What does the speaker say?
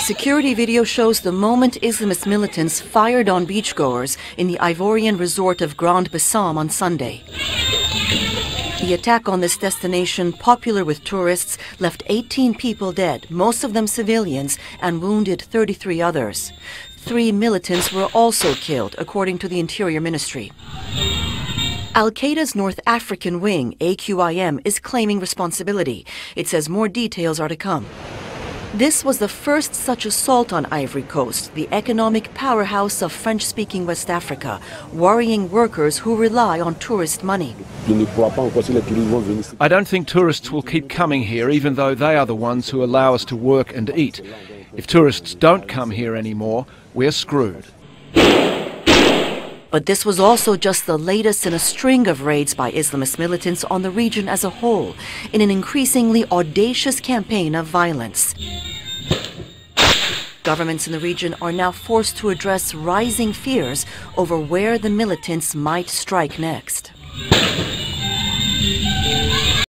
Security video shows the moment Islamist militants fired on beachgoers in the Ivorian resort of Grand Bassam on Sunday. The attack on this destination, popular with tourists, left 18 people dead, most of them civilians, and wounded 33 others. Three militants were also killed, according to the Interior Ministry. Al Qaeda's North African wing, AQIM, is claiming responsibility. It says more details are to come. This was the first such assault on Ivory Coast, the economic powerhouse of French speaking West Africa, worrying workers who rely on tourist money. I don't think tourists will keep coming here, even though they are the ones who allow us to work and eat. If tourists don't come here anymore, we're screwed. But this was also just the latest in a string of raids by Islamist militants on the region as a whole, in an increasingly audacious campaign of violence. Governments in the region are now forced to address rising fears over where the militants might strike next.